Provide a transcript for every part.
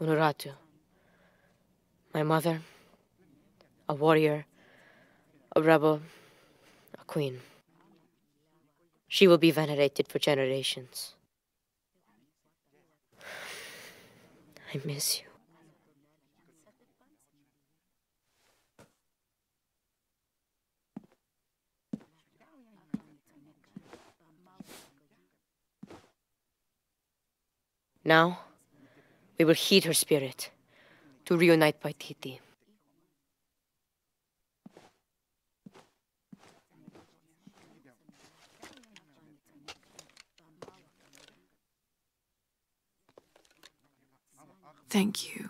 Unuratu. My mother, a warrior, a rebel, a queen. She will be venerated for generations. I miss you. Now, we will heed her spirit to reunite Paititi. Thank you.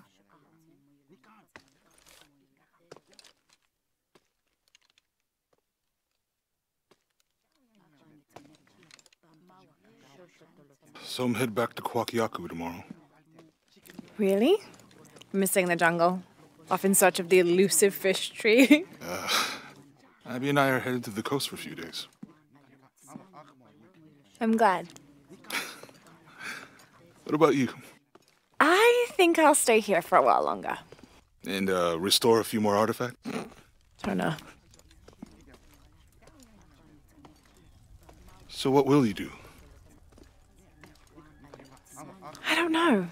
So I'm head back to Kuwaq Yaku tomorrow. Really? Missing the jungle? Off in search of the elusive fish tree? Abby and I are headed to the coast for a few days. I'm glad. What about you? I think I'll stay here for a while longer. And uh, restore a few more artifacts? Don't know. So what will you do? I don't know.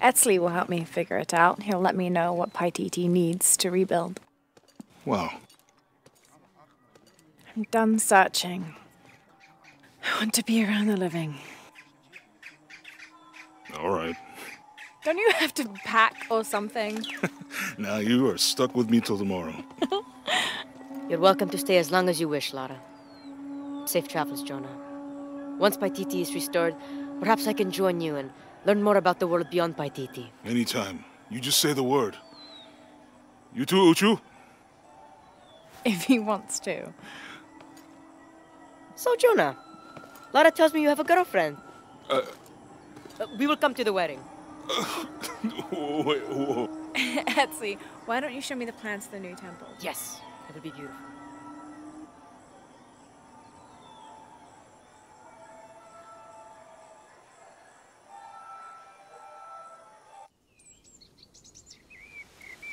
Etzli will help me figure it out. He'll let me know what Paititi needs to rebuild. Wow. I'm done searching. I want to be around the living. All right. Don't you have to pack or something? Now you are stuck with me till tomorrow. You're welcome to stay as long as you wish, Lara. Safe travels, Jonah. Once Paititi is restored, perhaps I can join you and learn more about the world beyond Paititi. Anytime. You just say the word. You too, Uchu? if he wants to. So, Jonah, Lara tells me you have a girlfriend. Uh, we will come to the wedding. Wait, whoa. Etzli, why don't you show me the plans to the new temple? Yes, it will be beautiful.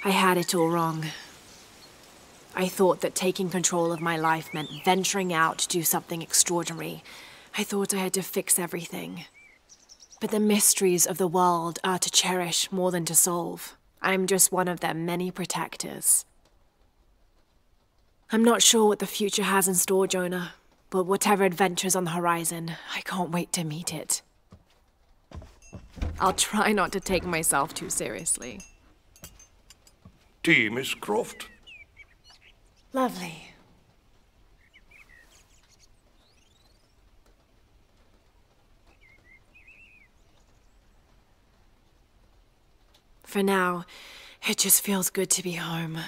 I had it all wrong. I thought that taking control of my life meant venturing out to do something extraordinary. I thought I had to fix everything. But the mysteries of the world are to cherish more than to solve. I'm just one of their many protectors. I'm not sure what the future has in store, Jonah, but whatever adventure's on the horizon, I can't wait to meet it. I'll try not to take myself too seriously. Tea, Miss Croft. Lovely. For now, it just feels good to be home.